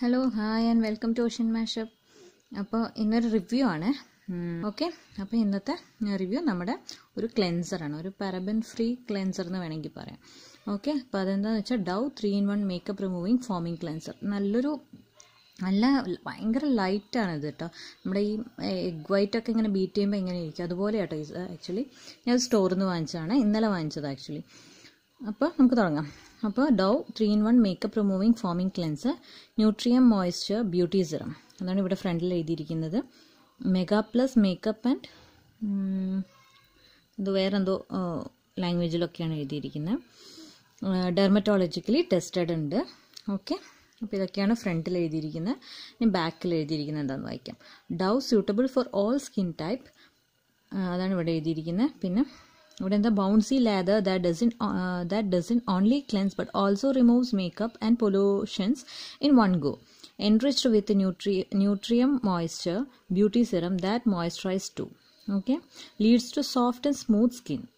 Hello hi and welcome to ocean mashup അപ്പോൾ ഇന്നൊരു review ആണ്. ഓക്കെ അപ്പോൾ ഇന്നത്തെ റിവ്യൂ നമ്മുടെ ഒരു ക്ലെൻസറാണ് ഒരു പാരബൻ ഫ്രീ ക്ലെൻസർ എന്ന് വേണമെങ്കിൽ പറയാം. ഓക്കെ അപ്പോൾ അതെന്താണെന്ന് വെച്ചാൽ ഡൗ three in one makeup removing foaming cleanser നല്ലൊരു നല്ല ഭയങ്കര ലൈറ്റാണ് ഇത് കേട്ടോ നമ്മുടെ ഈ എഗ് വൈറ്റ് ഒക്കെ ഇങ്ങനെ ബീറ്റ് ചെയ്യുമ്പോൾ ഇങ്ങനെ ഇരിക്കും. അതുപോലെ കേട്ടോ ഇത് ആക്ച്വലി ഞാൻ സ്റ്റോറിൽ നിന്ന് വാങ്ങിച്ചതാണ്. ഇന്നലെ വാങ്ങിച്ചത് ആക്ച്വലി അപ്പോൾ നമുക്ക് തുടങ്ങാം. അപ്പോൾ ഡൗ three in one makeup removing foaming cleanser nutrium moisture beauty serum അതാണ് ഇവിടെ ഫ്രണ്ടിൽ എഴുതിയിരിക്കുന്നത്. മെഗാ പ്ലസ് മേക്കപ്പ് ആൻഡ് ഇത് വേറെന്തോ ലാംഗ്വേജിലൊക്കെയാണ് എഴുതിയിരിക്കുന്നത്. ഡെർമറ്റോളജിക്കലി ടെസ്റ്റഡ് ഉണ്ട്. ഓക്കെ അപ്പോൾ ഇതൊക്കെയാണ് ഫ്രണ്ടിൽ എഴുതിയിരിക്കുന്നത്. ഇനി ബാക്കിൽ എഴുതിയിരിക്കുന്നത് എന്താണെന്ന് വായിക്കാം. ഡൗ suitable for all skin type അതാണ് ഇവിടെ എഴുതിയിരിക്കുന്നത്. പിന്നെ And the bouncy lather that doesn't uh, that doesn't only cleanse but also removes makeup and pollutions in one go. Enriched with nutri- nutrient moisture beauty serum that moisturizes too. Okay? Leads to soft and smooth skin.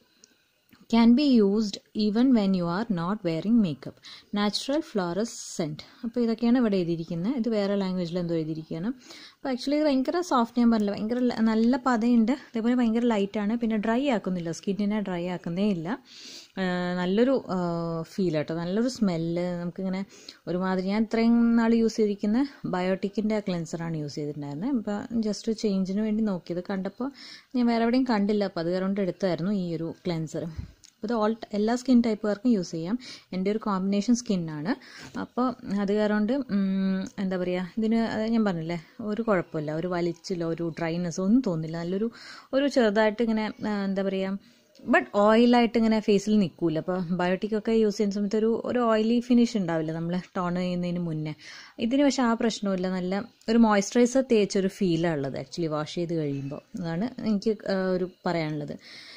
Can used even when you are not not makeup natural floral scent അപ്പോൾ ഇതൊക്കെയാണ് ഇവിടെ എഴുതിയിരിക്കുന്നത്. ഇത് വേറെ ലാംഗ്വേജിൽ എന്തോ എഴുതിയിരിക്കുകയാണ്. അപ്പോൾ ആക്ച്വലി ഇത് ഭയങ്കര സോഫ്റ്റ് ഞാൻ പറഞ്ഞില്ല ഭയങ്കര നല്ല പതയുണ്ട്. അതേപോലെ ഭയങ്കര ലൈറ്റാണ് പിന്നെ ഡ്രൈ ആക്കുന്നില്ല. സ്കിന്നിനെ ഡ്രൈ ആക്കുന്നേ ഇല്ല. നല്ലൊരു ഫീൽ കേട്ടോ നല്ലൊരു സ്മെല്ല് നമുക്കിങ്ങനെ ഒരുമാതിരി ഞാൻ ഇത്രയും നാൾ യൂസ് ചെയ്തിരിക്കുന്ന ബയോട്ടിക്കിന്റെ ക്ലെൻസറാണ് യൂസ് ചെയ്തിട്ടുണ്ടായിരുന്നത് അപ്പോൾ ജസ്റ്റ് ചേഞ്ചിന് വേണ്ടി നോക്കിയത്. കണ്ടപ്പോൾ ഞാൻ വേറെ എവിടെയും കണ്ടില്ല. അപ്പോൾ അത് കാരണം എടുത്തായിരുന്നു ഈ ഒരു ക്ലെൻസർ അപ്പോൾ ഇത് ഓൾ എല്ലാ സ്കിൻ ടൈപ്പുകാർക്കും യൂസ് ചെയ്യാം. എന്റെ ഒരു കോമ്പിനേഷൻ സ്കിന്നാണ് അപ്പോൾ അത് കാരണം എന്താ പറയുക ഇതിന് ഞാൻ പറഞ്ഞില്ലേ ഒരു കുഴപ്പമില്ല. ഒരു വലിച്ചില്ല ഒരു ഡ്രൈനെസ് ഒന്നും തോന്നില്ല നല്ലൊരു ഒരു ചെറുതായിട്ട് ഇങ്ങനെ എന്താ പറയുക ബട്ട് ഓയിലായിട്ട് ഇങ്ങനെ ഫേസിൽ നിൽക്കില്ല അപ്പോൾ ബയോട്ടിക്കൊക്കെ യൂസ് ചെയ്യുന്ന സമയത്ത് ഒരു ഒരു ഓയിലി ഫിനിഷ് ഉണ്ടാവില്ല നമ്മൾ ടോൺ ചെയ്യുന്നതിന് മുന്നേ. ഇതിന് പക്ഷേ ആ പ്രശ്നമില്ല നല്ല ഒരു മോയ്സ്ചറൈസർ തേച്ചൊരു ഫീലാണ് ഉള്ളത് ആക്ച്വലി വാഷ് ചെയ്ത് കഴിയുമ്പോൾ അതാണ് എനിക്ക് ഒരു പറയാനുള്ളത്.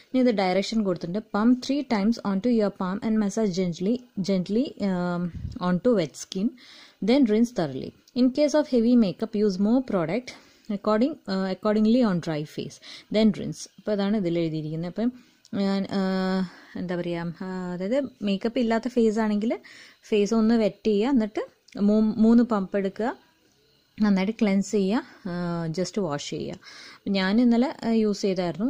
ഇനി ഇത് ഡയറക്ഷൻ കൊടുത്തിട്ടുണ്ട്. Pump three times on to your palm and massage gently gently on to wet skin then rinse thoroughly in case of heavy makeup use more product according accordingly on dry face then rinse അപ്പോൾ അതാണ് ഇതിൽ എഴുതിയിരിക്കുന്നത്. അപ്പം ഞാൻ എന്താ പറയുക അതായത് makeup ഇല്ലാത്ത ഫേസ് ആണെങ്കിൽ ഫേസ് ഒന്ന് വെറ്റ് ചെയ്യുക എന്നിട്ട് മൂന്ന് പമ്പ് എടുക്കുക. നന്നായിട്ട് ക്ലെൻസ് ചെയ്യുക ജസ്റ്റ് വാഷ് ചെയ്യുക. ഞാൻ ഇന്നലെ യൂസ് ചെയ്തായിരുന്നു.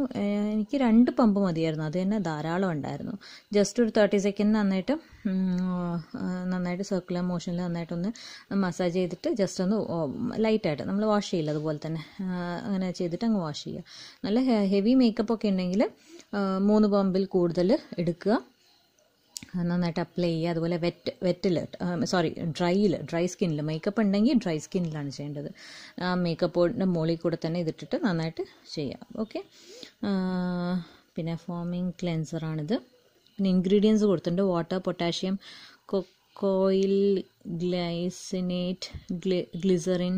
എനിക്ക് രണ്ട് പമ്പ് മതിയായിരുന്നു. അത് തന്നെ ധാരാളം ഉണ്ടായിരുന്നു. ജസ്റ്റ് ഒരു തേർട്ടി സെക്കൻഡ് നന്നായിട്ട് നന്നായിട്ട് സർക്കുലർ മോഷനിൽ നന്നായിട്ടൊന്ന് മസാജ് ചെയ്തിട്ട് ജസ്റ്റ് ഒന്ന് ലൈറ്റായിട്ട് നമ്മൾ വാഷ് ചെയ്യില്ല അതുപോലെ തന്നെ. അങ്ങനെ ചെയ്തിട്ട് അങ്ങ് വാഷ് ചെയ്യുക. നല്ല ഹെവി മേക്കപ്പ് ഒക്കെ ഉണ്ടെങ്കിൽ മൂന്ന് പമ്പിൽ കൂടുതൽ എടുക്കുക. നന്നായിട്ട് അപ്ലൈ ചെയ്യുക. അതുപോലെ വെറ്റ് വെറ്റിൽ സോറി ഡ്രൈയിൽ ഡ്രൈ സ്കിന്നിൽ മേക്കപ്പ് ഉണ്ടെങ്കിൽ ഡ്രൈ സ്കിന്നിലാണ് ചെയ്യേണ്ടത്. ആ മേക്കപ്പോടിന്റെ മുകളിൽ കൂടെ തന്നെ ഇതിട്ടിട്ട് നന്നായിട്ട് ചെയ്യാം. ഓക്കെ പിന്നെ ഫോമിങ് ക്ലെൻസറാണിത് പിന്നെ ഇൻഗ്രീഡിയൻസ് കൊടുത്തിട്ടുണ്ട്. വാട്ടർ പൊട്ടാഷ്യം കൊക്കോയിൽ ഗ്ലൈസിനേറ്റ് ഗ്ലി glycerin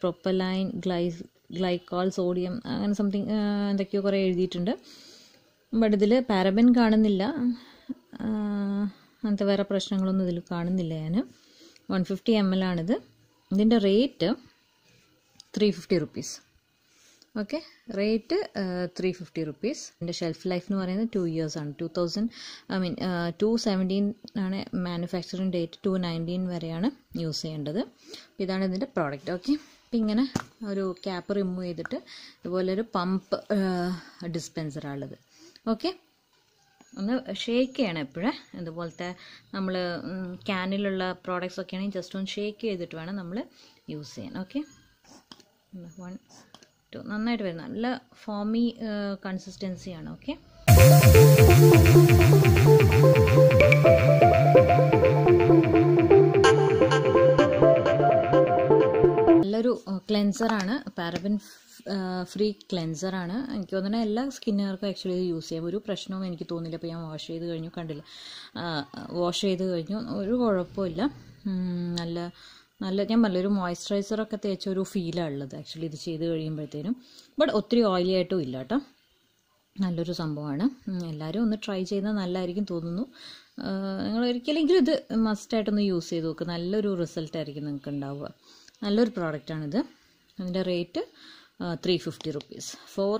propylene glaze glycol sodium അങ്ങനെ സംതിങ് എന്തൊക്കെയോ കുറേ എഴുതിയിട്ടുണ്ട്. ബട്ട് ഇതിൽ പാരബൻ കാണുന്നില്ല. അങ്ങനത്തെ വേറെ പ്രശ്നങ്ങളൊന്നും ഇതിൽ കാണുന്നില്ല ഞാൻ വൺ ഫിഫ്റ്റി എം എൽ ആണിത്. ഇതിന്റെ rate three fifty rupees okay rate three fifty rupees എന്റെ ഷെൽഫ് ലൈഫ് എന്ന് പറയുന്നത് ടു ഇയേഴ്സ് ആണ്. Two thousand I mean two seventeen ആണ് മാനുഫാക്ചറിങ് ഡേറ്റ് ടു നയന്റീൻ വരെയാണ് യൂസ് ചെയ്യേണ്ടത്. ഇതാണ് ഇതിന്റെ പ്രോഡക്റ്റ് ഓക്കെ അപ്പം ഇങ്ങനെ ഒരു ക്യാപ്പ് റിമൂവ് ചെയ്തിട്ട് ഇതുപോലെ ഒരു പമ്പ് ഡിസ്പെൻസറാണുള്ളത് ഓക്കെ ഒന്ന് ഷേക്ക് ചെയ്യണം എപ്പോഴേ. അതുപോലത്തെ നമ്മൾ ക്യാനിലുള്ള പ്രോഡക്റ്റ്സ് ഒക്കെ ആണെങ്കിൽ ജസ്റ്റ് ഒന്ന് ഷേക്ക് ചെയ്തിട്ട് വേണം നമ്മൾ യൂസ് ചെയ്യാൻ. ഓക്കെ വൺ ടു നന്നായിട്ട് വരും നല്ല ഫോമി കൺസിസ്റ്റൻസിയാണ് ഓക്കെ നല്ലൊരു ക്ലെൻസറാണ് പാരബൻ ഫ്രീ ക്ലെൻസറാണ് എനിക്ക് തോന്നുന്നത് എല്ലാ സ്കിന്നുകാർക്കും ആക്ച്വലി ഇത് യൂസ് ചെയ്യാം. ഒരു പ്രശ്നവും എനിക്ക് തോന്നില്ല. അപ്പോൾ ഞാൻ വാഷ് ചെയ്ത് കഴിഞ്ഞു കണ്ടില്ല. വാഷ് ചെയ്ത് കഴിഞ്ഞു. ഒരു കുഴപ്പമില്ല. നല്ല നല്ല ഞാൻ നല്ലൊരു മോയ്സ്ചറൈസറൊക്കെ തേച്ച ഒരു ഫീലാണ് ഉള്ളത്. ആക്ച്വലി ഇത് ചെയ്ത് കഴിയുമ്പോഴത്തേനും. ബട്ട് ഒത്തിരി ഓയിലി ആയിട്ടും ഇല്ല കേട്ടോ. നല്ലൊരു സംഭവമാണ്. എല്ലാവരും ഒന്ന് ട്രൈ ചെയ്യുന്നത് നല്ലതായിരിക്കും തോന്നുന്നു. നിങ്ങൾ ഒരിക്കലെങ്കിലും ഇത് മസ്റ്റായിട്ടൊന്ന് യൂസ് ചെയ്ത് നോക്കുക നല്ലൊരു റിസൾട്ടായിരിക്കും നിങ്ങൾക്ക് ഉണ്ടാവുക. നല്ലൊരു പ്രോഡക്റ്റാണിത് അതിന്റെ rate three fifty rupees for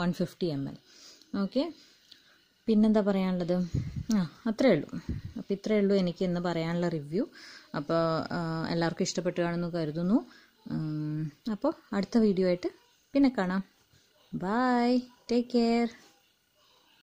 one fifty M L okay പിന്നെന്താ പറയാനുള്ളത്? ആ അത്രേ ഉള്ളൂ. അപ്പോൾ ഇത്രയേ ഉള്ളൂ എനിക്ക് ഇന്ന് പറയാനുള്ള റിവ്യൂ അപ്പോൾ എല്ലാവർക്കും ഇഷ്ടപ്പെട്ടുകയാണെന്ന് കരുതുന്നു. അപ്പോൾ അടുത്ത വീഡിയോ ആയിട്ട് പിന്നെ കാണാം. Bye take care